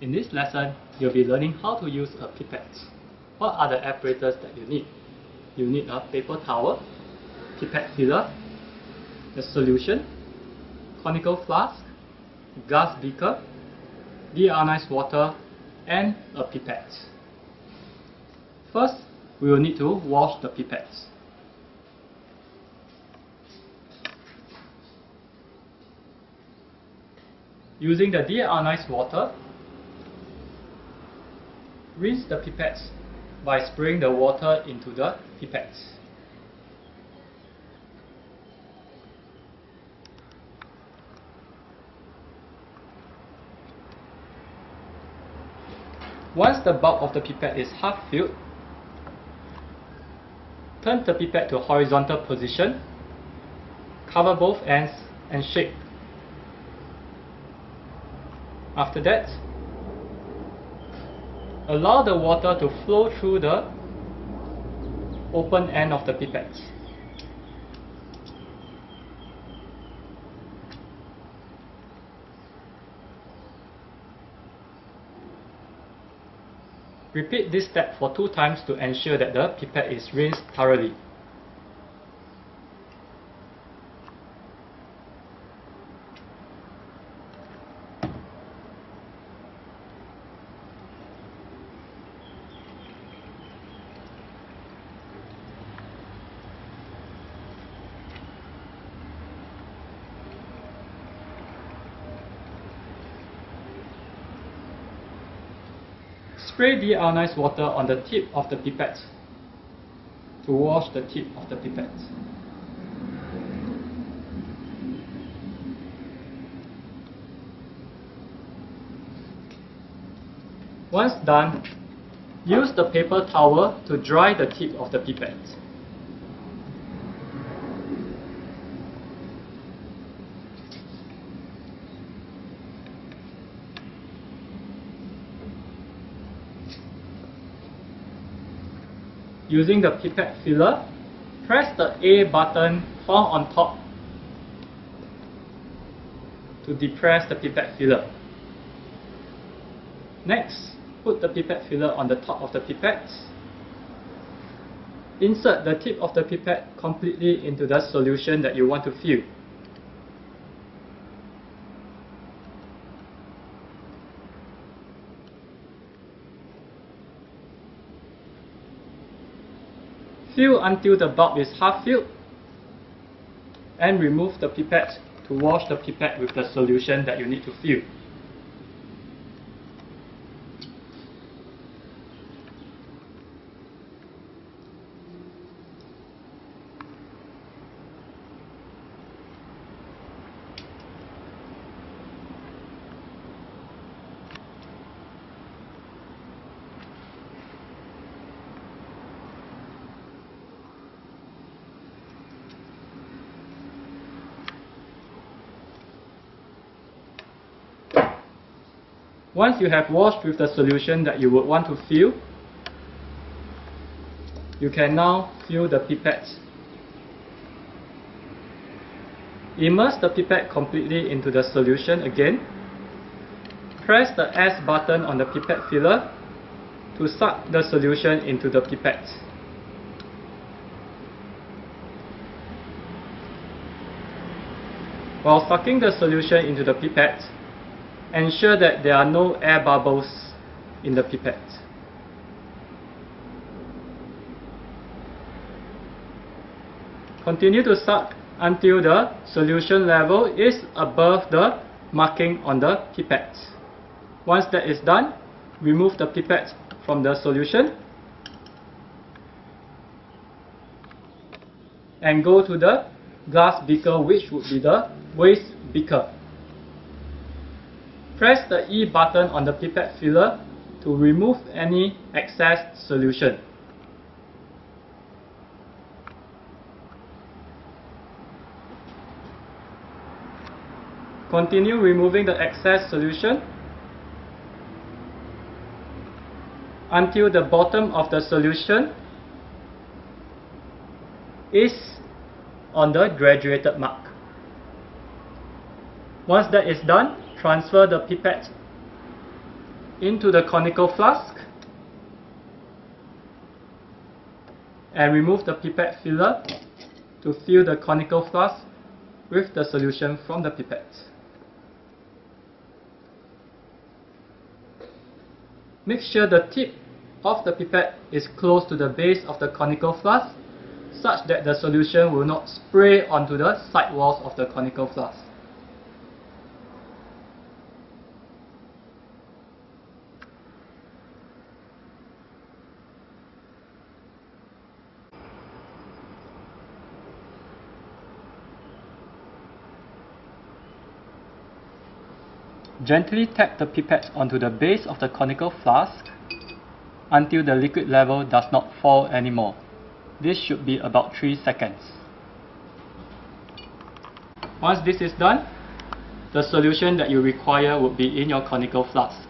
In this lesson, you'll be learning how to use a pipette. What are the apparatus that you need? You need a paper towel, pipette filler, a solution, conical flask, glass beaker, deionized water, and a pipette. First, we will need to wash the pipettes. Using the deionized water, rinse the pipettes by spraying the water into the pipettes. Once the bulb of the pipette is half filled, turn the pipette to horizontal position, cover both ends and shake. After that, allow the water to flow through the open end of the pipette. Repeat this step for two times to ensure that the pipette is rinsed thoroughly. Spray deionized water on the tip of the pipette to wash the tip of the pipette. Once done, use the paper towel to dry the tip of the pipette. Using the pipette filler, press the A button found on top to depress the pipette filler. Next, put the pipette filler on the top of the pipette. Insert the tip of the pipette completely into the solution that you want to fill. Fill until the bulb is half filled and remove the pipette to wash the pipette with the solution that you need to fill. Once you have washed with the solution that you would want to fill, you can now fill the pipette. Immerse the pipette completely into the solution again. Press the S button on the pipette filler to suck the solution into the pipette. While sucking the solution into the pipette, ensure that there are no air bubbles in the pipette. Continue to suck until the solution level is above the marking on the pipette. Once that is done, remove the pipette from the solution and go to the glass beaker which would be the waste beaker. Press the E button on the pipette filler to remove any excess solution. Continue removing the excess solution until the bottom of the solution is on the graduated mark. Once that is done, transfer the pipette into the conical flask and remove the pipette filler to fill the conical flask with the solution from the pipette. Make sure the tip of the pipette is close to the base of the conical flask such that the solution will not spray onto the side walls of the conical flask. Gently tap the pipette onto the base of the conical flask until the liquid level does not fall anymore. This should be about 3 seconds. Once this is done, the solution that you require would be in your conical flask.